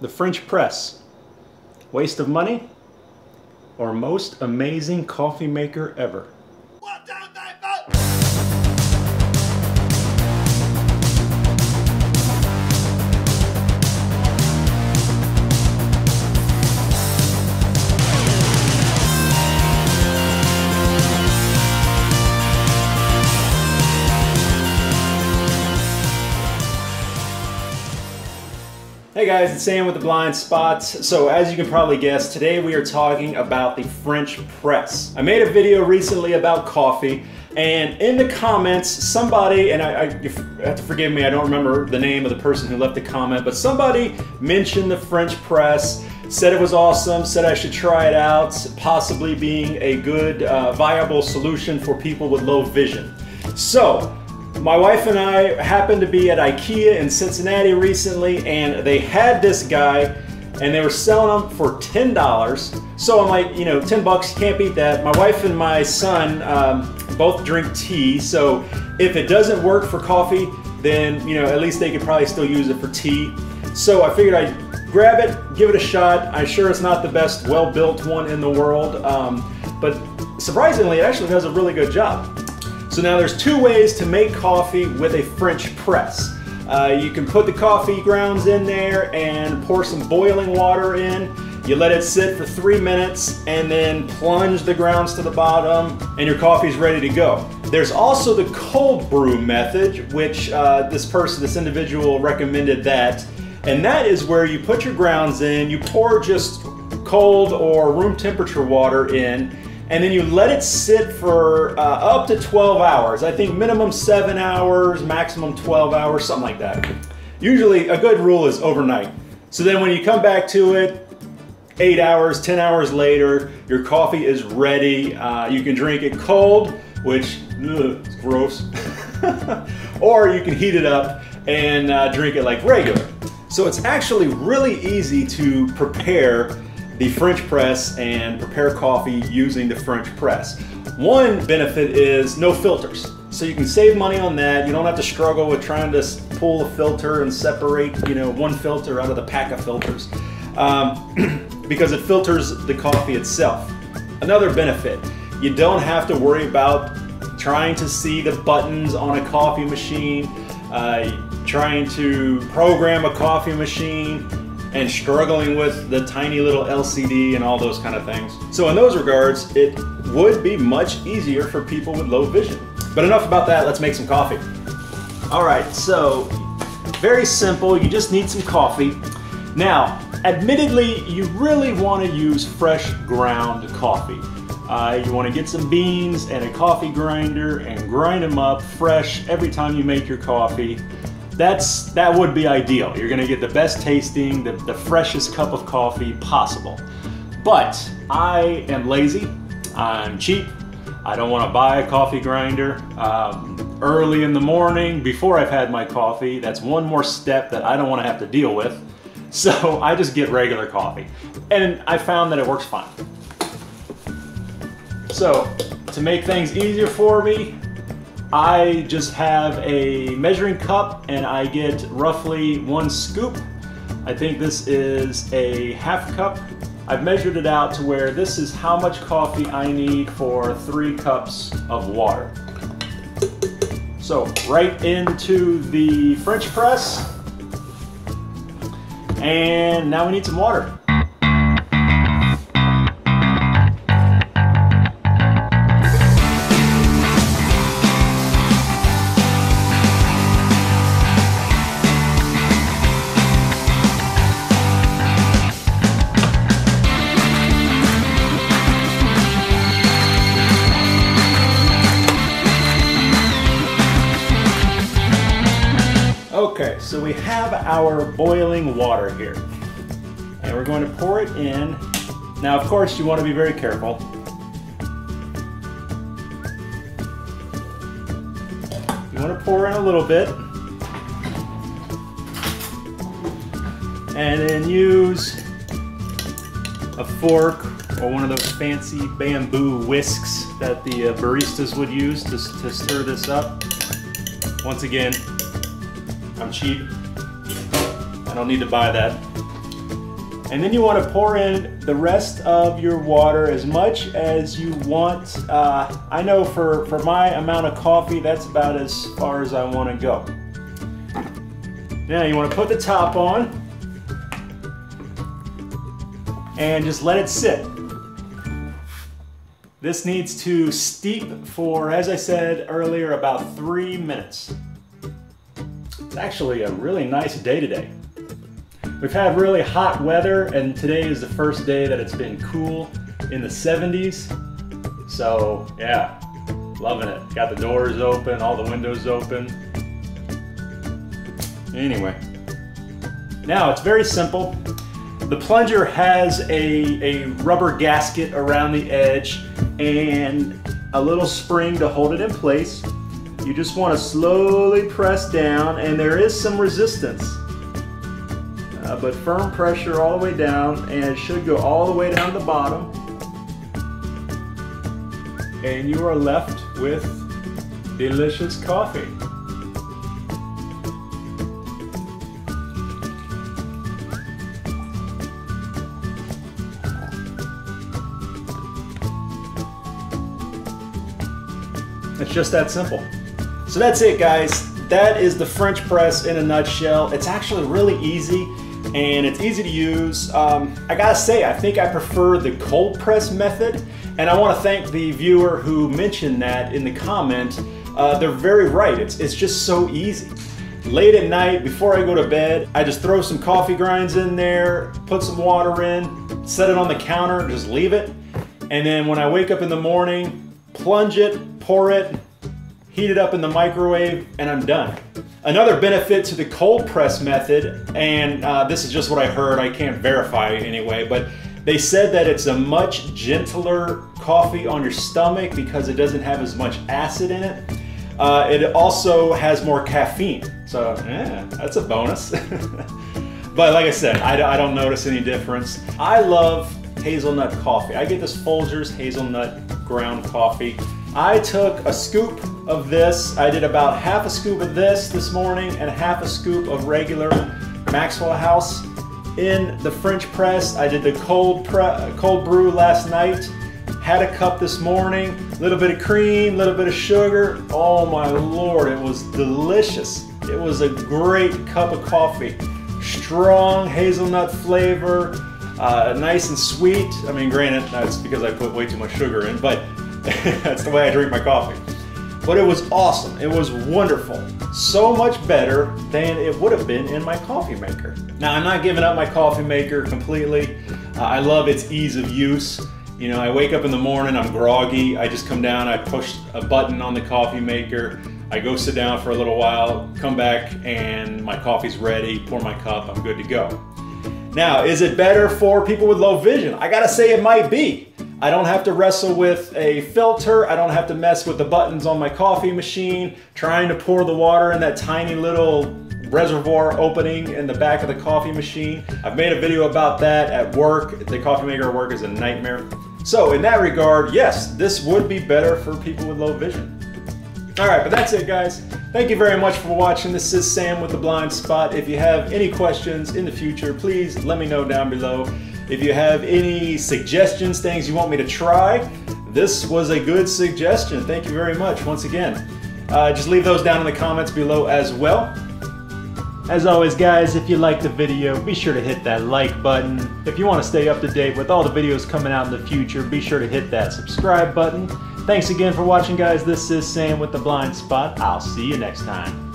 The French press. Waste of money or most amazing coffee maker ever? Guys, it's Sam with the Blind Spots. So as you can probably guess, today we are talking about the French press. I made a video recently about coffee and in the comments, somebody, and I, I have to forgive me, I don't remember the name of the person who left the comment, but somebody mentioned the French press, said it was awesome, said I should try it out, possibly being a good, uh, viable solution for people with low vision. So, my wife and I happened to be at IKEA in Cincinnati recently and they had this guy and they were selling them for $10. So I'm like, you know, 10 bucks, can't beat that. My wife and my son um, both drink tea. So if it doesn't work for coffee, then, you know, at least they could probably still use it for tea. So I figured I'd grab it, give it a shot. I'm sure it's not the best well-built one in the world, um, but surprisingly, it actually does a really good job. So now there's two ways to make coffee with a French press. Uh, you can put the coffee grounds in there and pour some boiling water in. You let it sit for three minutes and then plunge the grounds to the bottom and your coffee's ready to go. There's also the cold brew method, which uh, this person, this individual recommended that. And that is where you put your grounds in, you pour just cold or room temperature water in, and then you let it sit for uh, up to 12 hours. I think minimum seven hours, maximum 12 hours, something like that. Usually a good rule is overnight. So then when you come back to it, eight hours, 10 hours later, your coffee is ready. Uh, you can drink it cold, which ugh, is gross. or you can heat it up and uh, drink it like regular. So it's actually really easy to prepare the French press and prepare coffee using the French press. One benefit is no filters. So you can save money on that. You don't have to struggle with trying to pull a filter and separate, you know, one filter out of the pack of filters um, because it filters the coffee itself. Another benefit, you don't have to worry about trying to see the buttons on a coffee machine, uh, trying to program a coffee machine, and struggling with the tiny little LCD and all those kind of things. So in those regards, it would be much easier for people with low vision. But enough about that, let's make some coffee. All right, so very simple, you just need some coffee. Now, admittedly, you really want to use fresh ground coffee. Uh, you want to get some beans and a coffee grinder and grind them up fresh every time you make your coffee that's that would be ideal. You're gonna get the best tasting, the, the freshest cup of coffee possible. But I am lazy, I'm cheap, I don't wanna buy a coffee grinder um, early in the morning before I've had my coffee. That's one more step that I don't wanna have to deal with. So I just get regular coffee. And I found that it works fine. So to make things easier for me, I just have a measuring cup and I get roughly one scoop. I think this is a half cup. I've measured it out to where this is how much coffee I need for three cups of water. So right into the French press. And now we need some water. We have our boiling water here. And we're going to pour it in. Now, of course, you want to be very careful. You want to pour in a little bit. And then use a fork or one of those fancy bamboo whisks that the uh, baristas would use to, to stir this up. Once again, I'm cheap. I don't need to buy that. And then you want to pour in the rest of your water as much as you want. Uh, I know for, for my amount of coffee, that's about as far as I want to go. Now you want to put the top on and just let it sit. This needs to steep for, as I said earlier, about three minutes. It's actually a really nice day today. We've had really hot weather and today is the first day that it's been cool in the 70s. So yeah, loving it. Got the doors open, all the windows open. Anyway, now it's very simple. The plunger has a, a rubber gasket around the edge and a little spring to hold it in place. You just want to slowly press down and there is some resistance but firm pressure all the way down and it should go all the way down to the bottom and you are left with delicious coffee. It's just that simple. So that's it guys. That is the French press in a nutshell. It's actually really easy and it's easy to use. Um, I gotta say, I think I prefer the cold press method, and I wanna thank the viewer who mentioned that in the comment. Uh, they're very right, it's, it's just so easy. Late at night, before I go to bed, I just throw some coffee grinds in there, put some water in, set it on the counter, just leave it. And then when I wake up in the morning, plunge it, pour it, heat it up in the microwave, and I'm done. Another benefit to the cold press method, and uh, this is just what I heard, I can't verify anyway, but they said that it's a much gentler coffee on your stomach because it doesn't have as much acid in it. Uh, it also has more caffeine, so yeah, that's a bonus. but like I said, I, I don't notice any difference. I love hazelnut coffee. I get this Folgers hazelnut ground coffee. I took a scoop of this. I did about half a scoop of this this morning and half a scoop of regular Maxwell House in the French press. I did the cold, cold brew last night. Had a cup this morning, a little bit of cream, a little bit of sugar. Oh my lord, it was delicious. It was a great cup of coffee. Strong hazelnut flavor, uh, nice and sweet. I mean, granted, that's because I put way too much sugar in, but That's the way I drink my coffee. But it was awesome. It was wonderful. So much better than it would have been in my coffee maker. Now, I'm not giving up my coffee maker completely. Uh, I love its ease of use. You know, I wake up in the morning, I'm groggy. I just come down, I push a button on the coffee maker. I go sit down for a little while, come back, and my coffee's ready. Pour my cup, I'm good to go. Now, is it better for people with low vision? I gotta say it might be. I don't have to wrestle with a filter. I don't have to mess with the buttons on my coffee machine, trying to pour the water in that tiny little reservoir opening in the back of the coffee machine. I've made a video about that at work. The coffee maker at work is a nightmare. So in that regard, yes, this would be better for people with low vision. All right, but that's it guys. Thank you very much for watching. This is Sam with The Blind Spot. If you have any questions in the future, please let me know down below. If you have any suggestions, things you want me to try, this was a good suggestion. Thank you very much once again. Uh, just leave those down in the comments below as well. As always guys, if you liked the video, be sure to hit that like button. If you want to stay up to date with all the videos coming out in the future, be sure to hit that subscribe button. Thanks again for watching guys. This is Sam with The Blind Spot. I'll see you next time.